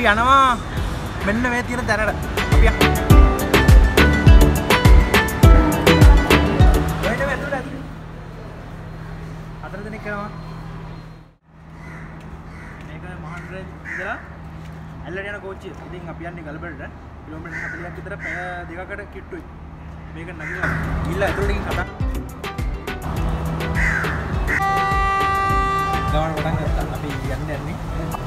Block 3 අපි යනවා මෙන්න මේ තියෙන තැනට අපි යමු. ඔයද ඇතුළට ඇතුළට. හතර දෙනෙක් යනවා. මේක මහන්රේ ඉඳලා ඇල්ලට යන කෝච්චිය. ඉතින් අපි යන්නේ ගල්බඩට. කිලෝමීටර් 40ක් විතර පැය දෙකකට කිට්ටුයි. මේක නගිලා ගිහිල්ලා ඇතුළට ගිහින් කතා ගමන පටන් ගත්තා. අපි යන්න යන්නේ.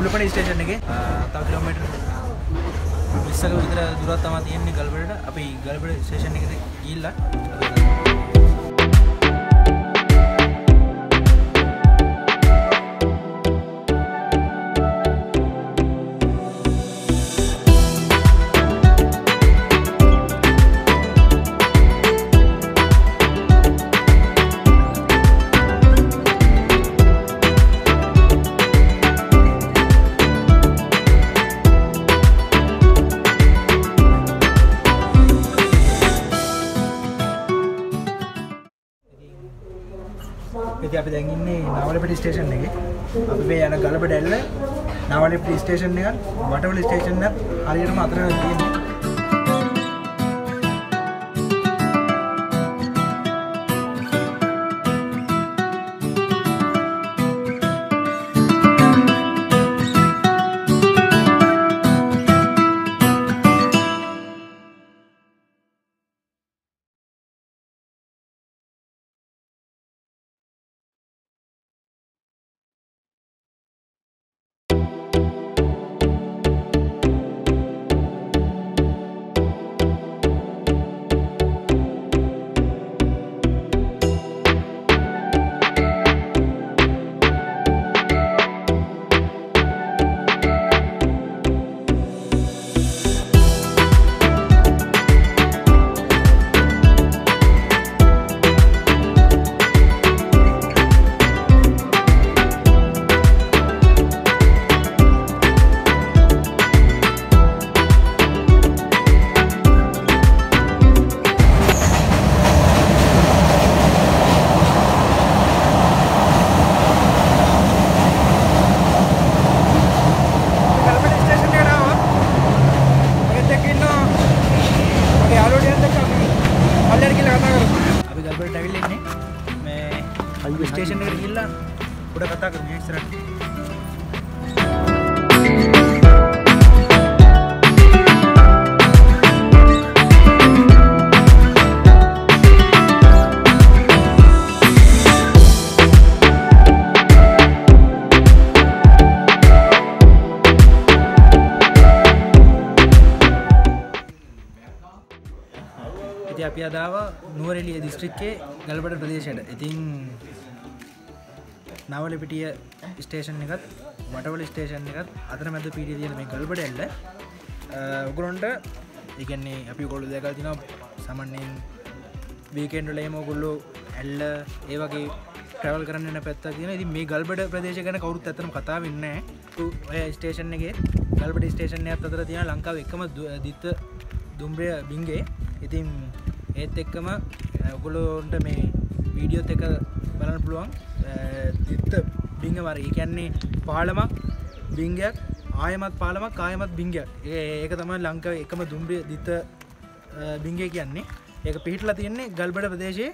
උලපනේ ස්ටේෂන් එකේ. තව කිලෝමීටර් 20ක විතර දුරක් තමයි තියෙන්නේ ගල්බඩට. අපි ගල්බඩ ස්ටේෂන් එකට ගිහිල්ලා අපි දැන් ඉන්නේ නවලපිට ස්ටේෂන් එකේ. අපි මේ යන ගලබඩ ඇල්ල නවලපිට ස්ටේෂන් එකත් වටවල ස්ටේෂන් එකත් හරියටම අතර තියෙන්නේ. අපි අදාව නුවරඑළිය දිස්ත්‍රික්කයේ ගල්බඩ ප්‍රදේශයට. ඉතින් නවලපිටිය ස්ටේෂන් එකත් වටවල ස්ටේෂන් එකත් අතර මැද පිටිය තියෙන මේ ගල්බඩ ඇල්ල උගරොන්ට ඉගන්නේ අපි කොල්ලු දෙකල් තින සමන්නෙන් වීකෙන්ඩල ඒමකොල්ලු ඇල්ල ඒවගේ ට්‍රවල් කරන්න පැත් තින ති මේ ගල්බට ප්‍රදේශ ගැන කවරුත් ඇතම කතා වෙන්න ඔය ස්ටේෂන් එක ගල්බට ස්ටේෂන් ඇත් අතර තියෙන ලංකාව එකම දිත්ත දුම්බ්‍රය බින්ගේ. ඉතින් ඒත් එක්කම ඔගොලෝන්ට මේ වීඩියෝත් එක බලන්න පුළුවන්. දිත්ත බිංග වර කියන්නේ පාලමක් බිංගයක් ආයමත් පාලමක් කායමත් බිංගයක්. ඒක තමයි ලංකාව එකම දුම්බ්‍රිය දිත්ත බිංගය කියන්නේ. ඒක පිහිටලා තියෙන්නේ ගල්බඩ ප්‍රදේශයේ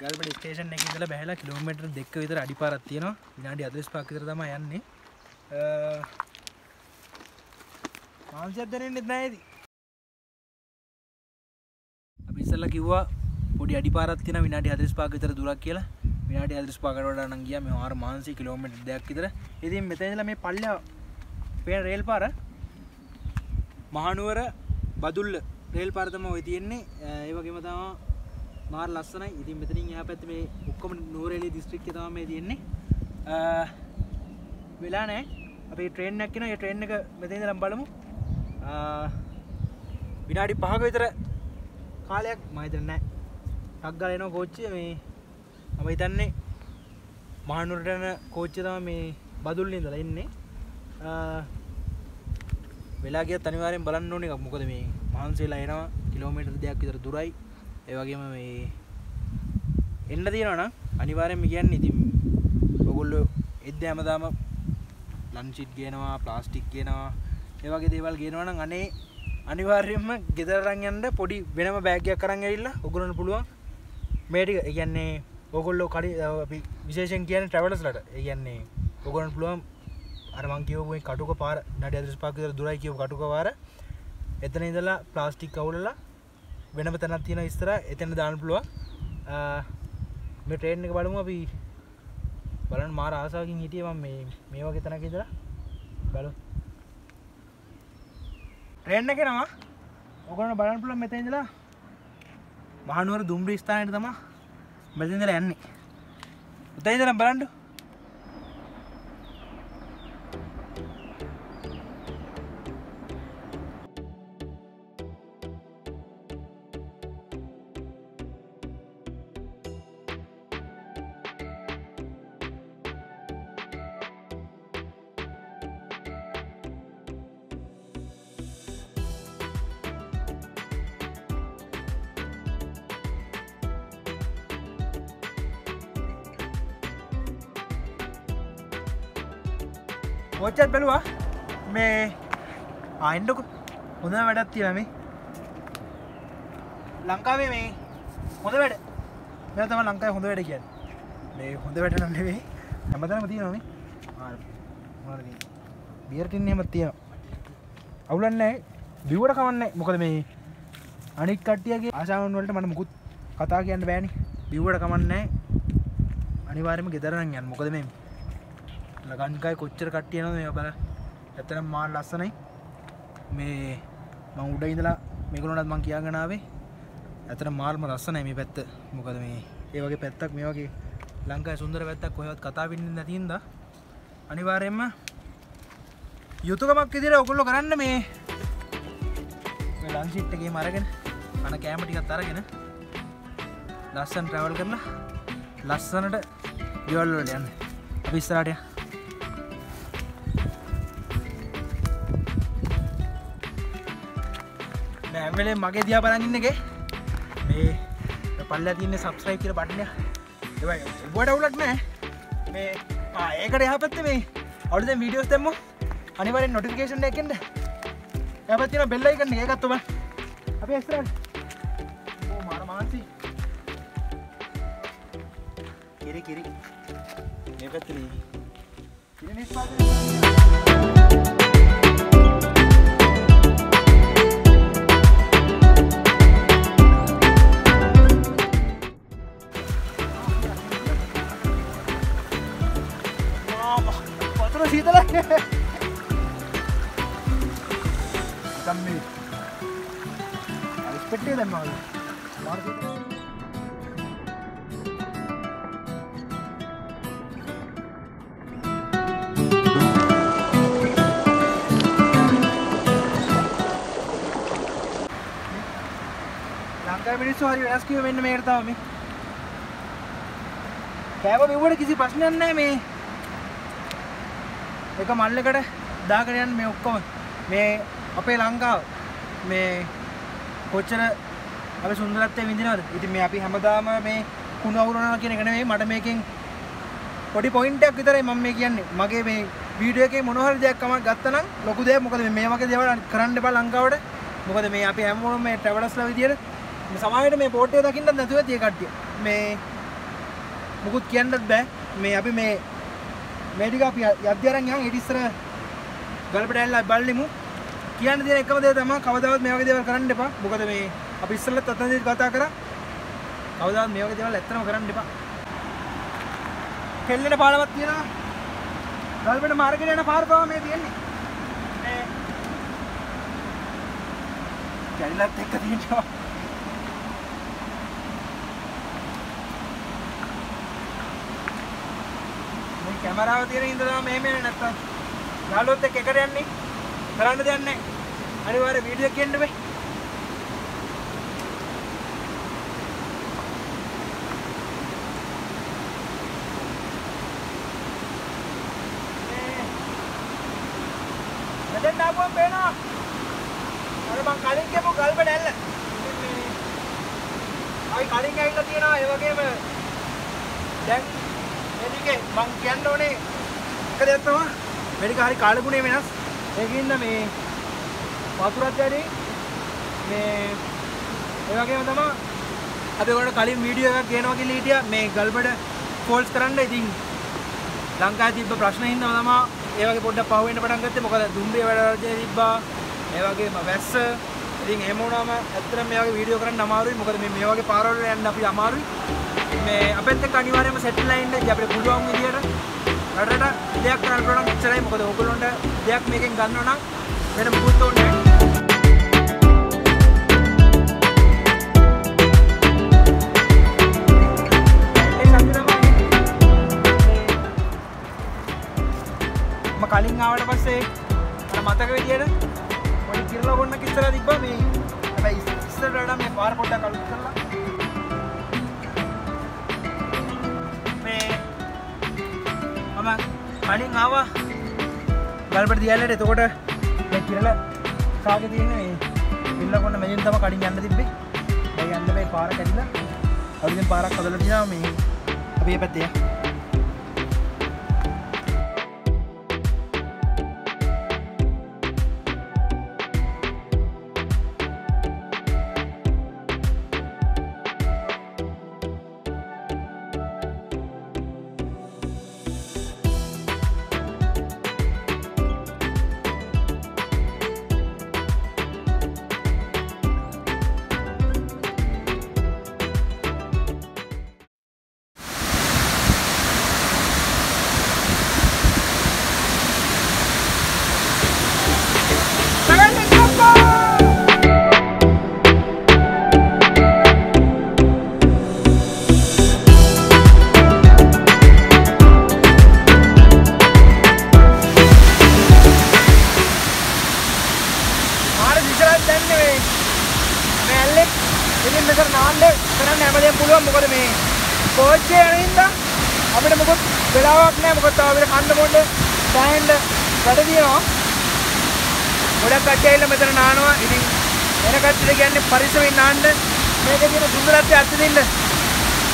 ගල්බට ස්ටේෂන් එක ඉඳලා බැහලා කිලෝමීටර් දෙක විතර අඩිපාරක් තියෙනවා. විනාඩි 45ක් විතර තමයි යන්නේ. මාංශයක් දැනෙන්නෙත් නැහැ ඉතින්. අපි ඉස්සෙල්ලා කිව්වා පොඩි අඩිපාරක් තියෙන විනාඩි 45ක විතර දුරක් කියලා. විනාඩි 45කට වඩා නම් ගියා මේ ආර මාංශී කිලෝමීටර් දෙකක් විතර. ඉතින් මෙතන ඉඳලා මේ පල්ලෙහා පේන රේල් පාර මහනුවර බදුල්ල රේල් පාර්තම ඔය තියෙන්නේ. ඒවගේම තම මාර් ලස්සනයි. ඉතින් මෙතනින් එහා පැත්ත මේ ඔක්කොම නූරේලි දිස්ත්‍රික්කය තමයි මේ තියෙන්නේ. අ, වෙලා නෑ අපි ට්‍රේන් එකක් කෙනා ඒ ට්‍රේන් එක මෙතන ඉඳන් බලමු. අ, විනාඩි 5ක විතර කාලයක් මම හිතන්නේ නෑ ටක් ගාලා එනවා කෝච්චිය මේ මම හිතන්නේ මහනුවරට යන කෝච්චිය තමයි මේ බදුල්ලේ ඉඳලා එන්නේ අ, වෙලා ගියත් අනිවාර්යෙන් බලන්න ඕනේ එකක් මොකද මේ මහන්සිලා එනවා කිලෝමීටර් දෙකක් විතර දුරයි ඒ වගේම මේ එන්න තියෙනවා නම් අනිවාර්යෙන්ම කියන්නේ ඉතින් ඔයගොල්ලෝ එද්ද හැමදාම ලන්චිට් ගේනවා ප්ලාස්ටික් ගේනවා ඒ වගේ දේවල් ගේනවා නම් අනේ අනිවාර්යෙන්ම ගෙදර අරන් යන්න පොඩි වෙනම බෑග් එකක් අරන් ඇවිල්ලා ඔයගොල්ලන්ට පුළුවන්. මේ ටික ඒ කියන්නේ ඔයගොල්ලෝ කඩි අපි විශේෂයෙන් කියන්නේ ට්‍රැවලර්ස්ලට ඒ කියන්නේ ඔයගොල්ලන්ට පුළුවන්. අර මං කියවපු මේ කටුක පාර නඩි 45ක විතර දුරයි කියපු කටුක පාර. එතන ඉඳලා ප්ලාස්ටික් අවුලලා වෙනම තැනක් තියෙනවා ඉස්සර එතන දාන්න පුළුවන්. අ, මේ ට්‍රේන් එක බලමු අපි. බලන්න මාර ආසාවකින් හිටියේ මම මේ මේ වගේ තැනක ඉඳලා. බලමු. ට්‍රේන් එකේ නම. ඔයගොල්ලෝ බලන්න පුළුවන් මෙතන ඉඳලා. මහනුවර දුම්රිය ස්ථානයට තමයි මෙතන ඉඳලා යන්නේ. උතේ ඉඳලා පෝච්චත් බැලවා? මේ ආයින්ඩක හොඳ වැඩත් තියන මේ. ලංකාවේ මේ හොඳ වැඩ. මෙ තම ලංකායි හොඳ වැඩ කියන්න. මේ හොඳ වැඩ නන්නෙවේ හැමතනම තියෙනනේ බියරටින් එහෙම තියෙන අවුලන්නේ බිවට කවන්න මොකද මේ අනික් කට්ටියගේ ආශාවන් වලට මට මුකුත් කතා කියන්න බෑනි. බිව්වට කමන්නේ අනිවාර්යම ගෙදරන්න යන්න. මොකද මේ ලගන්කයි කොච්චර කට්ටියන මේ බල ඇතනම් මාල් ලස්සනයි. මේ මං උඩ ඉඳලා මේකුණටත් මං කියාගෙනාවේ ඇතර මාල්ම ලස්සනයි මේ පැත්ත. මොකද මේ ඒ වගේ පැත්තක් මේ වගේ ලංකායි සුන්දර පැත්තක් කොහෙවත් කතා පින්න නැතින්ද අනිවාර්යෙන්ම යුතුකමක් ඉදිර ඔකුල්ලො කරන්න මේ ලංසිට්ටගේ මරගෙන අන කෑමටිකත් අරගෙන ලස්සන් ට්‍රවල් කරලා ලස්සනට ගෙවල්ලට යන්න. අපිස්තරාටය නෑමලේ මගේ දියා බලගන්න එක. මේ පල්ල තින්න සබස්්‍රයි කියර බටනය බොඩ උලක් නෑ මේ ආ, ඒකට යහපත්ත මේ අවුද වීඩියෝස් දෙම අනිවර නොටිකේෂන් එකෙන්ට යපත්තින බෙල්ලයි කන්න ඒකත්තුම අප ස්තරට මාර මාන්සි. කිරි කිරි. ඒ පැත්තල කිරි නිස්පාද වතුර සීතල කම්මි අයිස්පෙට්ටේ දැම්මවල මාර සීතල ලංකා මිනිස්සු හරි වෙනස් කිව වෙන්න මේකට තව මේ කෑව බිව්වට කිසි ප්‍රශ්නයක් නැහැ මේ එක මල්ලකට දාගෙන යන්න මේ ඔක්කොම. මේ අපේ ලංකාව. මේ කොච්චර අපි සුන්දරත්වය විඳිනවද? ඉතින් මේ අපි හැමදාම මේ කුණ අවුරනවා කියන එක නෙවෙයි මට මේකෙන් පොඩි පොයින්ට් එකක් විතරයි මම මේ කියන්නේ. මගේ මේ වීඩියෝ එකේ මොන හරි දෙයක් කමක් ගත්තනම් ලොකු දෙයක්. මොකද මේ වගේ දේවල් කරන්න එපා ලංකාවට. මොකද මේ අපි හැමෝම මේ ට්‍රැවලර්ස්ලා විදියට මේ සමාජයට මේ බෝට් එක දකින්නත් නැතුව ඇති ඒ කට්ටිය. මේ මුකුත් කියන්නත් බෑ. මේ අපි මේ මේ ටික අපි යද්දි අරන් යන් ඊට ඉස්සර ගල්පට ඇල්ලා බලලිමු. කියන්න තියෙන එකම දේ තමයි කවදාවත් මේ වගේ දේවල් කරන්න එපා. මොකද මේ අපි ඉස්සෙල්ලත් අතනදී කතා කරා. කවදාවත් මේ වගේ දේවල් ඇත්තම කරන්න එපා. කෙල්ලෙන පාලමක් තියෙනවා. ගල්පට මාර්ගයට යන පාර තමයි මේ තියෙන්නේ. මේ කැඩිලත් එක්ක තියෙනවා කැමරාව තියෙන ඉඳලා මෙහෙම එන්නේ නැත්තම් යාළුවොත් එක්ක එකට යන්නේ කරන්න දෙයක් නැහැ අනිවාර්ය වීඩියෝ එකක් එන්න බෑ මෙතෙන් ආපුවම පේනවා අර මං කලින් කියපු ගල්බ නැල්ල ඉතින් මේ ආයි කලින් ඇවිල්ලා තියෙනවා ඒ වගේම දැන් මේකේ මං කියන්න ඕනේ. එක දෙයක් තමයි මේක හරි කාලගුණේ වෙනස්. ඒකින්ද මේ වතුරත් වැඩි මේ ඒ වගේම තමයි අපි ඔයාලට කලින් වීඩියෝ එකක් ගේනවා කියලා හිටියා. මේ ගල්බඩ ෆෝල්ස් කරන්න. ඉතින් ලංකාවේ තිබ්බ ප්‍රශ්න හින්දා තමයි ඒ වගේ පොඩ්ඩක් පහු වෙන්න පටන් ගත්තේ. මොකද දුම්රිය වැඩ රජය තිබ්බා. ඒ වගේම වැස්ස. ඉතින් එහෙම වුණාම ඇත්තටම මේ වගේ වීඩියෝ කරන්න අමාරුයි. මොකද මේ මේ වගේ පාරවල් යන්න අපි අමාරුයි. මේ අපෙත් එක්ක අනිවාර්යයෙන්ම සෙටල් වෙලා ඉන්න ඉතින් අපිට පුළුවන් විදියට රටට දෙයක් කරන්න පුළුවන් නම් ඉච්චරයි මොකද ඕගොල්ලොන්ට දෙයක් මේකෙන් ගන්නවා නම් වෙන මුකුත් ඕනේ නැහැ. ඒ සතුටමයි මම කලින් ආවට පස්සේ අර මතක විදියට පොඩි කිරලා ගොන්නක් ඉස්සරහ තිබ්බා මේ හැබැයි ඉස්සරට වඩා මේ පාර පොඩ්ඩක් අලුත් කරලා. මම කලින් ආවා. ගල්බට දියල්ලට එතකොට මේ කිරලා කාගේ තියෙන මේ කිරලා ගොන්න මෙලින් තමයි කඩින් යන්න තිබ්බේ. දැන් යන්න බෑ පාර කැඩිලා අලුතෙන් පාරක් හදලා තියෙනවා මේ අපි මේ පැත්තේ වෙන කට්ටියට කියන්නේ පරිස්සමෙන් නාන්න මේකේ තියෙන සුන්දරත්වය අත්දින්න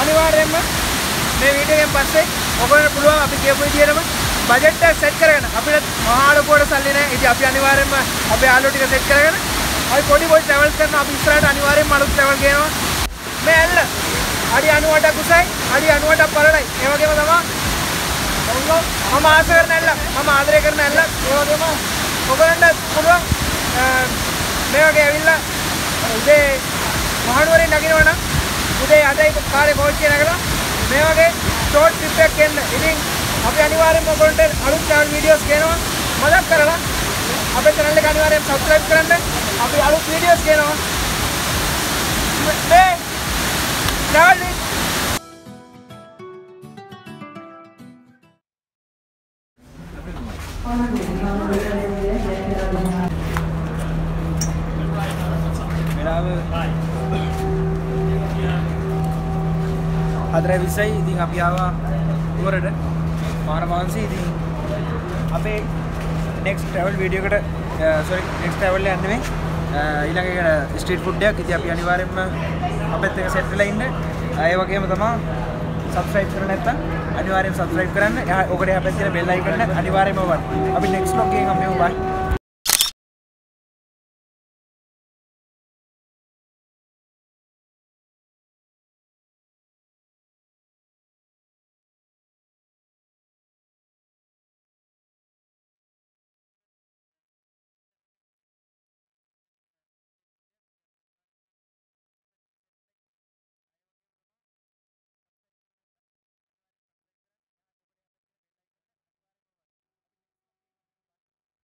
අනිවාර්යයෙන්ම මේ වීඩියෝ එකෙන් පස්සේ ඔයගොල්ලන්ට පුළුවන් අපි කියපු විදිහටම බජට් එක සෙට් කරගෙන අපිට මහා ලොකුවට සල්ලි නැහැ. ඉතින් අපි අනිවාර්යයෙන්ම අපේ යාළුවෝ ටික සෙට් කරගෙන අපි පොඩි පොඩි ට්‍රැවල්ස් කරන අපි ඉස්සරහට අනිවාර්යයෙන්ම අලුත් ට්‍රැවල් ගේනවා. මේ ඇල්ල අඩි 98ක් උසයි, අඩි 98ක් පරණයි. ඒ වගේම තමයි මම ආස කරන ඇල්ල, මම ආදරය කරන ඇල්ල. ඒ වගේම ඔයගොල්ලන්ට පුළුවන් මේ වගේ ඇවිල්ලා උදේ මහනුවරින් නගිනවා නම් උදේ 8යි කාලේ කෝච්චිය නැගලා මේ වගේ ෂෝට් ට්‍රිප් එකක් එන්න. ඉතින් අපි අනිවාර්යෙන්ම ඔයගොල්ලන්ට අලුත් ට්‍රැවල් වීඩියෝස් ගේනවා. මතක් කරලා අපේ channel එක අනිවාර්යෙන් subscribe කරන්න. අපි අලුත් වීඩියෝස් ගේනවා. මේ travel හදර විසයි ඉතින් අපි ආවා නුවරට මාර මාන්සි ඉතින් අපේ නෙක්ස් ට්‍රැවල් වීඩියෝකට සොරි නෙක්ස් ට්‍රැවල් යන්න මේ eh, ඊළඟ ස්ට්‍රීට් ෆුඩ් එකක් ඉතින් අපි අනිවාර්යෙන්ම අපෙත් එක සෙට් වෙලා ඉන්න eh, ඒ වගේම තමයි සබස්ක්‍රයිබ් කරලා නැත්නම් අනිවාර්යෙන් සබස්ක්‍රයිබ් කරන්න. ඔකට එහා පැත්තේ බෙල් අයිකන් එක අනිවාර්යෙන්ම වන්න. අපි නෙක්ස්ට් vlog එකෙන් හම්බෙමු බයි.